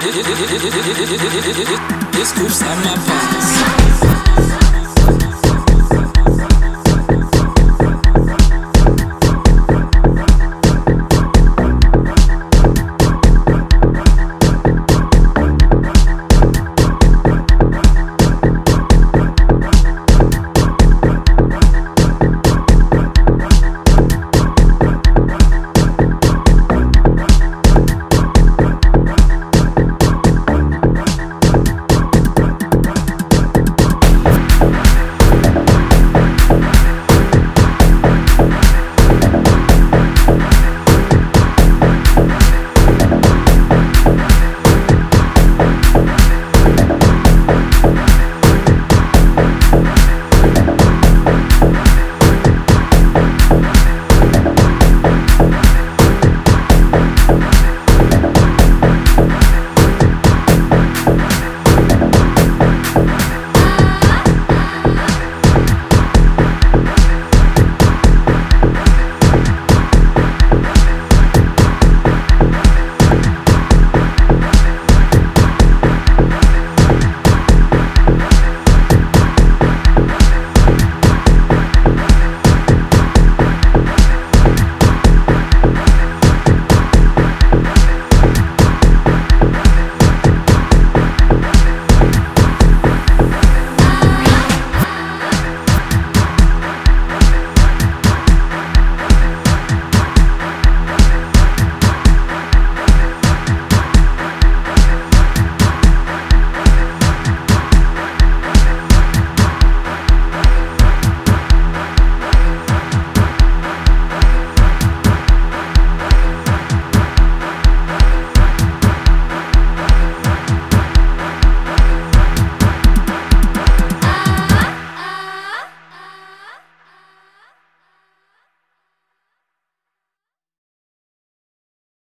This, groups this, my this,